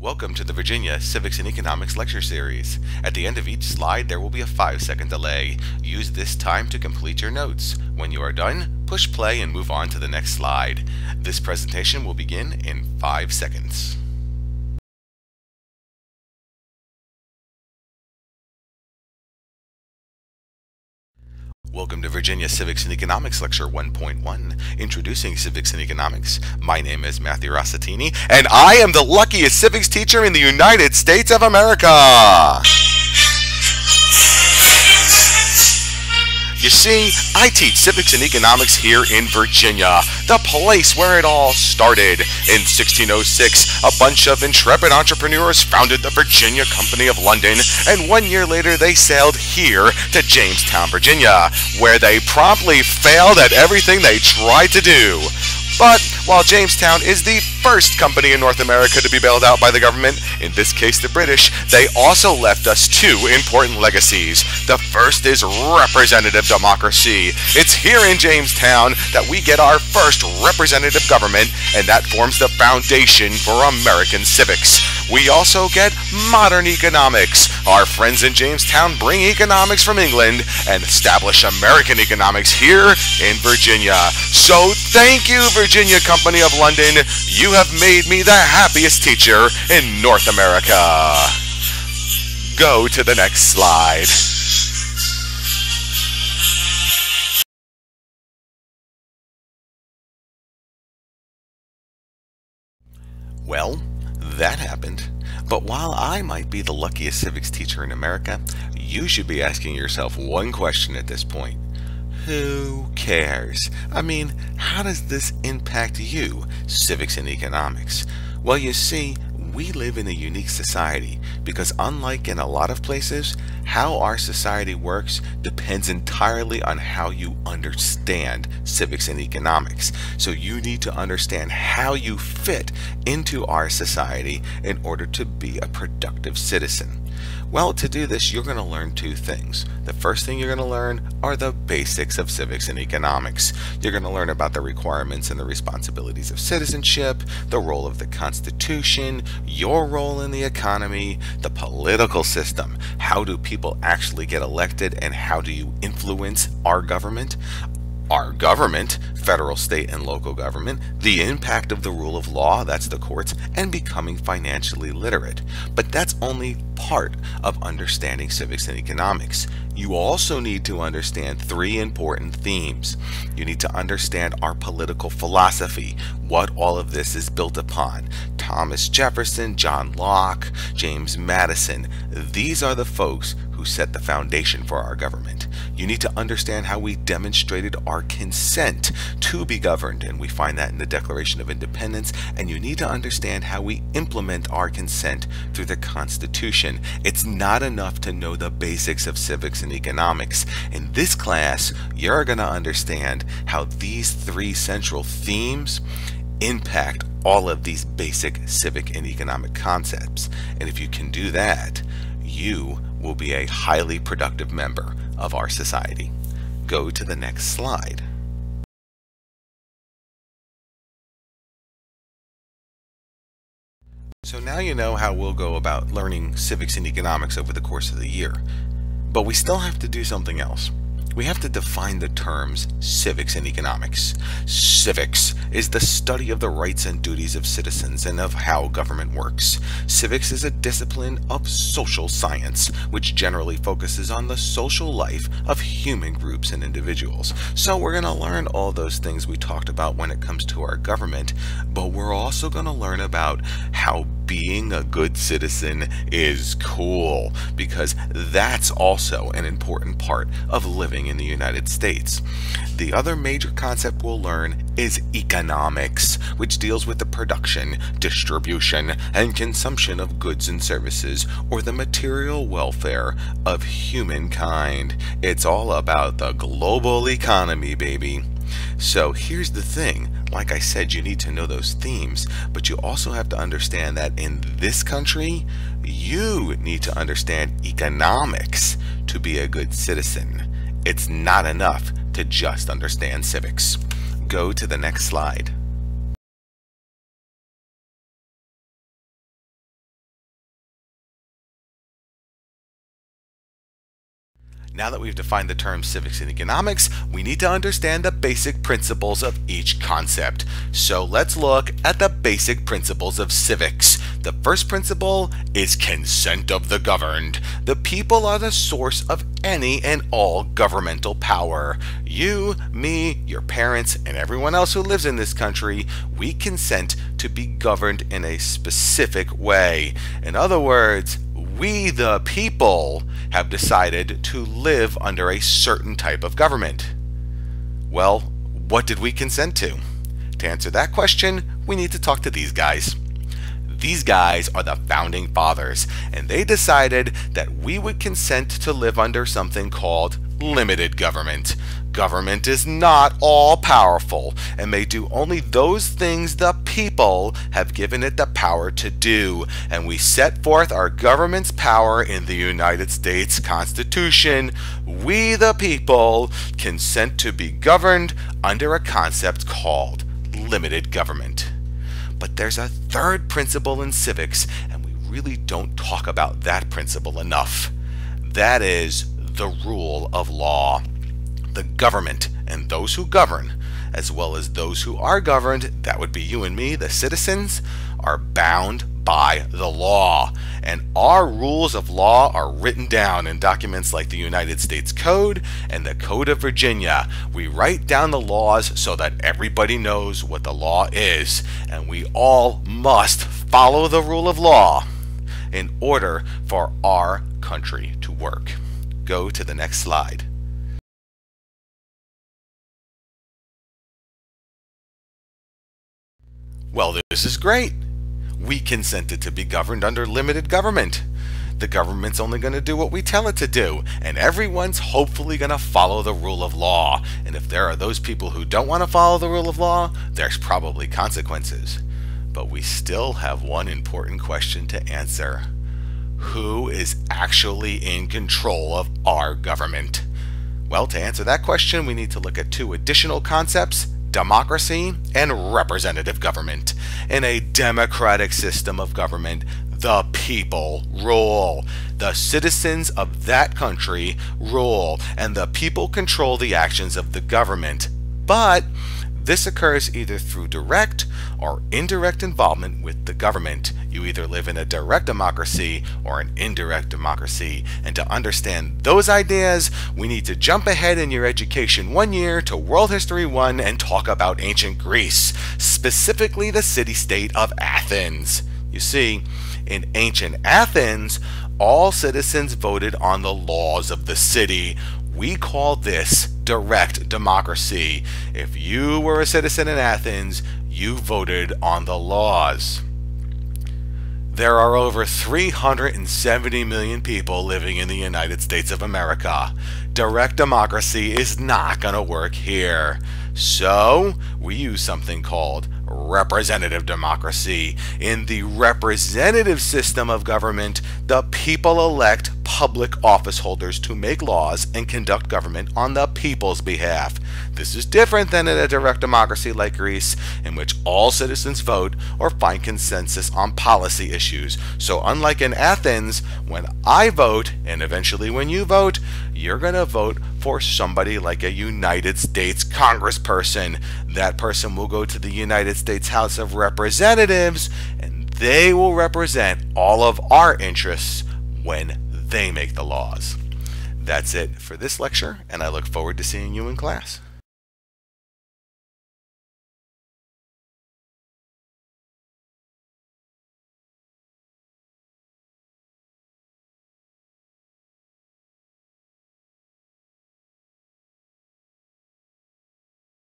Welcome to the Virginia Civics and Economics Lecture Series. At the end of each slide, there will be a 5 second delay. Use this time to complete your notes. When you are done, push play and move on to the next slide. This presentation will begin in 5 seconds. Welcome to Virginia Civics and Economics Lecture 1.1, Introducing Civics and Economics. My name is Matthew Rossettini, and I am the luckiest civics teacher in the United States of America! I teach civics and economics here in Virginia, the place where it all started. In 1606, a bunch of intrepid entrepreneurs founded the Virginia Company of London, and one year later they sailed here to Jamestown, Virginia, where they promptly failed at everything they tried to do. But while Jamestown is the first company in North America to be bailed out by the government, in this case the British, they also left us two important legacies. The first is representative democracy. It's here in Jamestown that we get our first representative government, and that forms the foundation for American civics. We also get modern economics. Our friends in Jamestown bring economics from England and establish American economics here in Virginia. So thank you, Virginia Company of London. You have made me the happiest teacher in North America. Go to the next slide. Well, that happened. But while I might be the luckiest civics teacher in America, you should be asking yourself one question at this point. Who cares? I mean, how does this impact you, civics and economics? Well, you see, we live in a unique society because unlike in a lot of places, how our society works depends entirely on how you understand civics and economics. So you need to understand how you fit into our society in order to be a productive citizen. Well, to do this, you're going to learn two things. The first thing you're going to learn are the basics of civics and economics. You're going to learn about the requirements and the responsibilities of citizenship, the role of the Constitution, your role in the economy, the political system. How do people actually get elected and how do you influence our government? our government, federal, state, and local government, the impact of the rule of law, that's the courts, and becoming financially literate. But that's only part of understanding civics and economics. You also need to understand three important themes. You need to understand our political philosophy, what all of this is built upon. Thomas Jefferson, John Locke, James Madison, these are the folks who set the foundation for our government. You need to understand how we demonstrated our consent to be governed, and we find that in the Declaration of Independence, and you need to understand how we implement our consent through the Constitution. It's not enough to know the basics of civics and economics. In this class, you're going to understand how these three central themes impact all of these basic civic and economic concepts. And if you can do that, you will be a highly productive member of our society. Go to the next slide. So now you know how we'll go about learning civics and economics over the course of the year. But we still have to do something else we have to define the terms civics and economics. Civics is the study of the rights and duties of citizens and of how government works. Civics is a discipline of social science, which generally focuses on the social life of human groups and individuals. So we're going to learn all those things we talked about when it comes to our government, but we're also going to learn about how being a good citizen is cool because that's also an important part of living in the United States. The other major concept we'll learn is economics, which deals with the production, distribution, and consumption of goods and services, or the material welfare of humankind. It's all about the global economy, baby. So here's the thing like I said, you need to know those themes, but you also have to understand that in this country, you need to understand economics to be a good citizen. It's not enough to just understand civics. Go to the next slide. Now that we've defined the terms civics and economics, we need to understand the basic principles of each concept. So let's look at the basic principles of civics. The first principle is consent of the governed. The people are the source of any and all governmental power. You, me, your parents, and everyone else who lives in this country, we consent to be governed in a specific way. In other words, we, the people, have decided to live under a certain type of government. Well, what did we consent to? To answer that question, we need to talk to these guys. These guys are the founding fathers, and they decided that we would consent to live under something called limited government. Government is not all powerful and may do only those things the people have given it the power to do. And we set forth our government's power in the United States Constitution. We, the people, consent to be governed under a concept called limited government. But there's a third principle in civics, and we really don't talk about that principle enough. That is the rule of law the government and those who govern, as well as those who are governed, that would be you and me, the citizens, are bound by the law. And our rules of law are written down in documents like the United States Code and the Code of Virginia. We write down the laws so that everybody knows what the law is, and we all must follow the rule of law in order for our country to work. Go to the next slide. Well, this is great. We consented to be governed under limited government. The government's only going to do what we tell it to do, and everyone's hopefully going to follow the rule of law. And if there are those people who don't want to follow the rule of law, there's probably consequences. But we still have one important question to answer. Who is actually in control of our government? Well, to answer that question, we need to look at two additional concepts democracy and representative government. In a democratic system of government, the people rule. The citizens of that country rule, and the people control the actions of the government. But this occurs either through direct or indirect involvement with the government. You either live in a direct democracy or an indirect democracy. And to understand those ideas, we need to jump ahead in your education one year to World History 1 and talk about ancient Greece, specifically the city-state of Athens. You see, in ancient Athens, all citizens voted on the laws of the city, we call this direct democracy. If you were a citizen in Athens, you voted on the laws. There are over 370 million people living in the United States of America. Direct democracy is not going to work here. So, we use something called representative democracy. In the representative system of government, the people elect public office holders to make laws and conduct government on the people's behalf. This is different than in a direct democracy like Greece, in which all citizens vote or find consensus on policy issues. So, unlike in Athens, when I vote, and eventually when you vote, you're going to vote for somebody like a United States congressperson. That person will go to the United States House of Representatives and they will represent all of our interests when they make the laws. That's it for this lecture, and I look forward to seeing you in class.